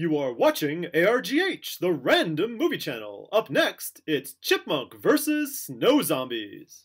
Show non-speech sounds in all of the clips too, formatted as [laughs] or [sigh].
You are watching ARGH, the random movie channel. Up next, it's Chipmunk versus Snow Zombies.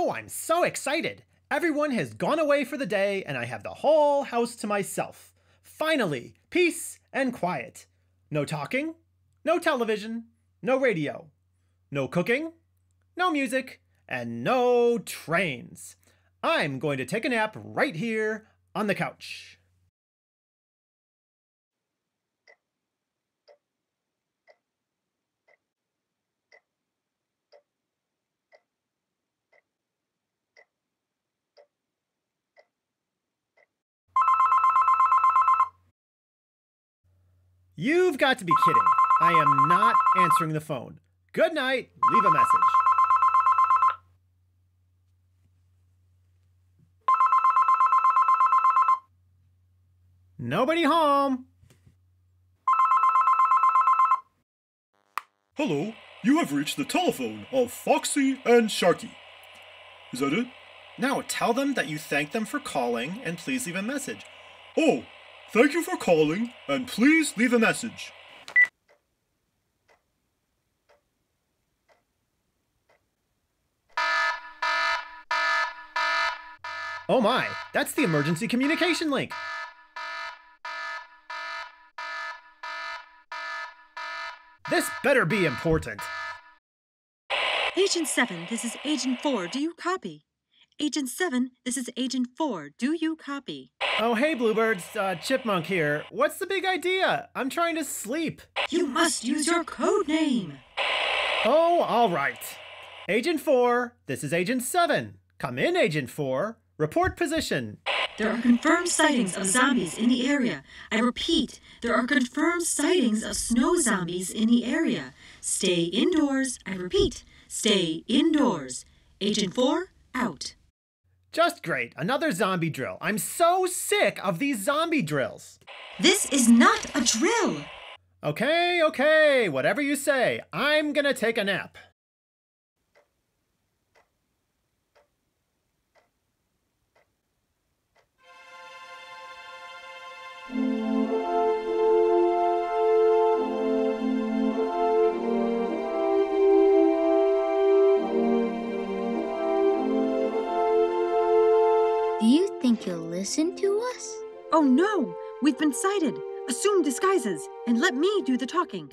Oh, I'm so excited! Everyone has gone away for the day, and I have the whole house to myself. Finally, peace and quiet. No talking, no television, no radio, no cooking, no music, and no trains. I'm going to take a nap right here on the couch. You've got to be kidding. I am not answering the phone. Good night. Leave a message. Nobody home. Hello, you have reached the telephone of Foxy and Sharky. Is that it? Now tell them that you thank them for calling and please leave a message. Oh, thank you for calling, and please leave a message. Oh my, that's the emergency communication link. This better be important. Agent 7, this is Agent 4. Do you copy? Agent 7, this is Agent 4. Do you copy? Oh, hey, Bluebirds. Uh, Chipmunk here. What's the big idea? I'm trying to sleep. You must use your code name. Oh, all right. Agent 4, this is Agent 7. Come in, Agent 4. Report position. There are confirmed sightings of zombies in the area. I repeat, there are confirmed sightings of snow zombies in the area. Stay indoors. I repeat, stay indoors. Agent 4, out. Just great. Another zombie drill. I'm so sick of these zombie drills. This is not a drill. Okay, okay. Whatever you say. I'm gonna take a nap. Do you think you'll listen to us? Oh no! We've been sighted. Assume disguises and let me do the talking.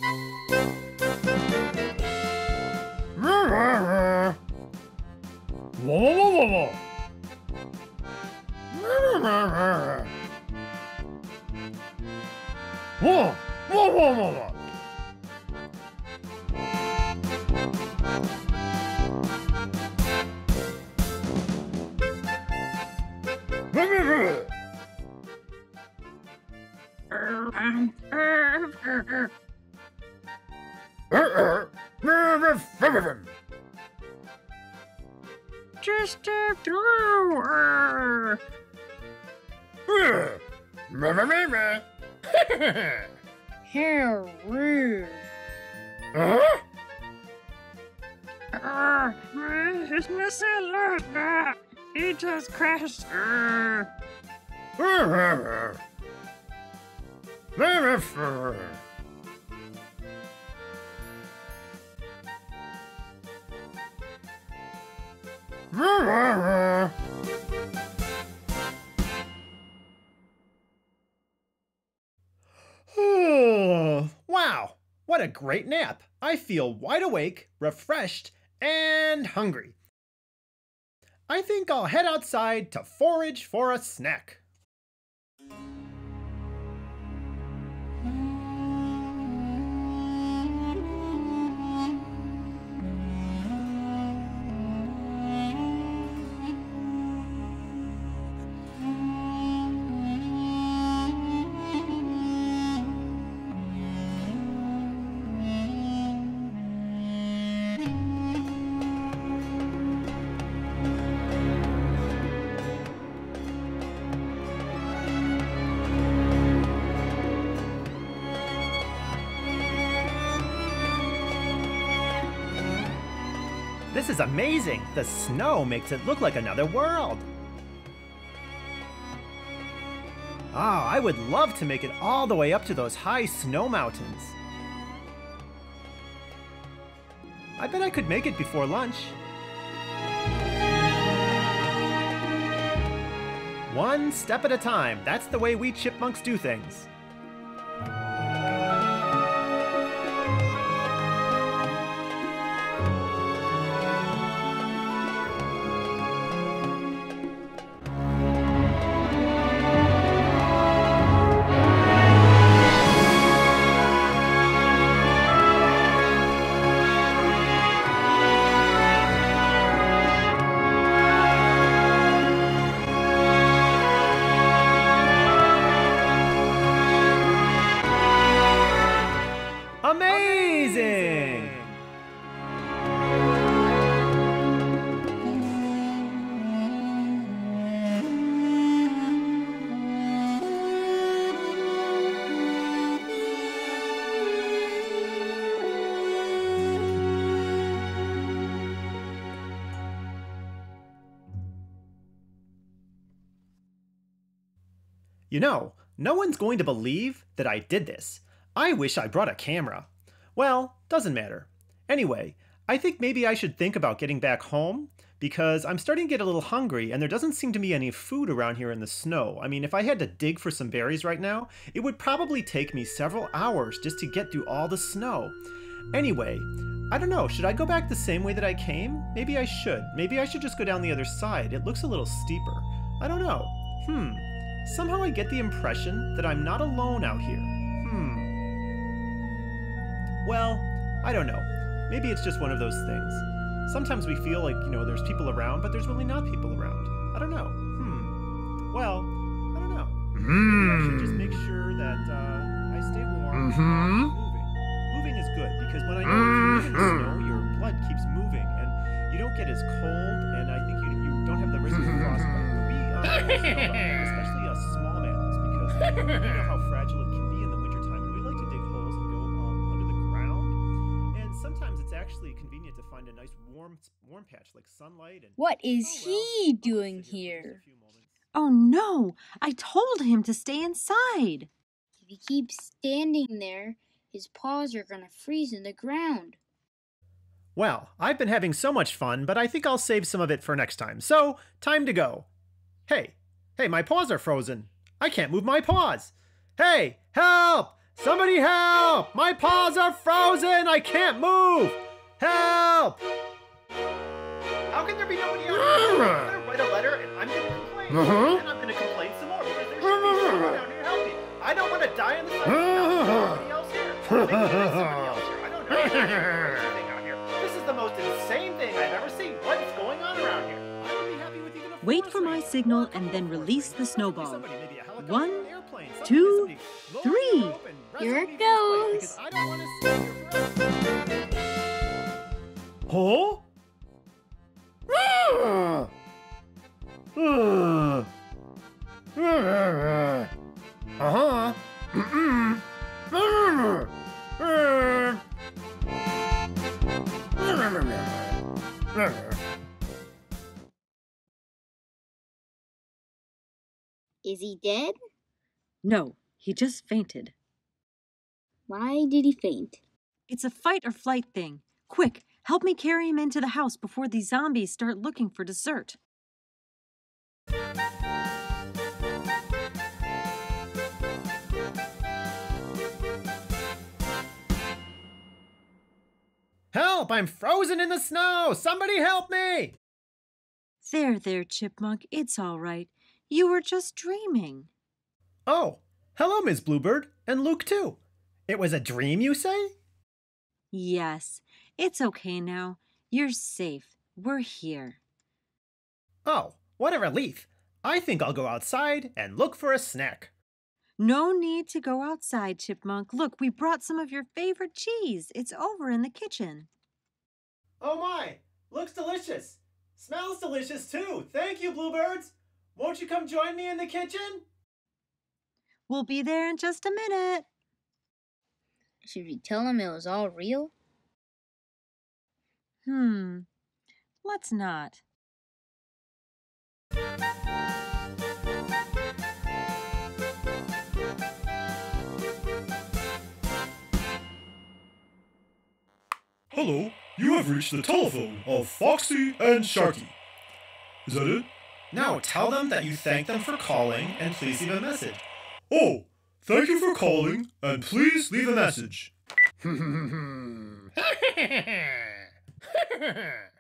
Just step through. How rude. Uh, it's Mr. Lord. He just crashed. Uh. [laughs] wow, what a great nap. I feel wide awake, refreshed, and hungry. I think I'll head outside to forage for a snack. This is amazing! The snow makes it look like another world! Oh, I would love to make it all the way up to those high snow mountains. I bet I could make it before lunch. One step at a time. That's the way we chipmunks do things. You know, no one's going to believe that I did this. I wish I brought a camera. Well, doesn't matter. Anyway, I think maybe I should think about getting back home because I'm starting to get a little hungry and there doesn't seem to be any food around here in the snow. I mean, if I had to dig for some berries right now, it would probably take me several hours just to get through all the snow. Anyway, I don't know, should I go back the same way that I came? Maybe I should. Maybe I should just go down the other side. It looks a little steeper. I don't know. Hmm. Somehow I get the impression that I'm not alone out here. Hmm. Well, I don't know. Maybe it's just one of those things. Sometimes we feel like, you know, there's people around, but there's really not people around. I don't know. Hmm. Well, I don't know. Maybe I should just make sure that uh, I stay warm and keep moving. Moving is good because when I know if you move in snow, your blood keeps moving and you don't get as cold, and I think you, you don't have the risk of frostbite. But we, uh, mammals, because we know how fragile it can be in the wintertime, and we like to dig holes and go um, under the ground. And sometimes it's actually convenient to find a nice warm warm patch like sunlight and. What is Oh, well, he doing here for just a here? few moments. Oh no! I told him to stay inside. If he keeps standing there, his paws are gonna freeze in the ground. Well, I've been having so much fun, but I think I'll save some of it for next time. So, time to go. Hey, hey, my paws are frozen. I can't move my paws. Hey, help! Somebody help! My paws are frozen! I can't move! Help! How can there be nobody out here? I'm gonna write a letter and I'm gonna complain. Uh-huh. And I'm gonna complain some more because there should be someone down here to help me. I don't want to die in the sun. There's somebody else here. Maybe there is somebody else here. I don't know. Out here. [laughs] This is the most insane thing I've ever seen. What is going on around here? I would be happy with even a Wait for my signal and then release the snowball. Somebody, maybe a helicopter, One, an airplane, somebody, two, somebody. Blow the three. door open. Rescue Here it from this place, goes. because Is he dead? No, he just fainted. Why did he faint? It's a fight or flight thing. Quick, help me carry him into the house before these zombies start looking for dessert. Help! I'm frozen in the snow! Somebody help me! There, there, Chipmunk, it's all right. You were just dreaming. Oh, hello, Ms. Bluebird, and Luke too. It was a dream, you say? Yes, it's okay now. You're safe. We're here. Oh, what a relief. I think I'll go outside and look for a snack. No need to go outside, Chipmunk. Look, we brought some of your favorite cheese. It's over in the kitchen. Oh my, looks delicious. Smells delicious too. Thank you, Bluebirds. Won't you come join me in the kitchen? We'll be there in just a minute. Should we tell him it was all real? Hmm, let's not. Hello, you have reached the telephone of Foxy and Sharky. Is that it? Now tell them that you thank them for calling and please leave a message. Oh, thank you for calling, and please leave a message. [laughs] [laughs]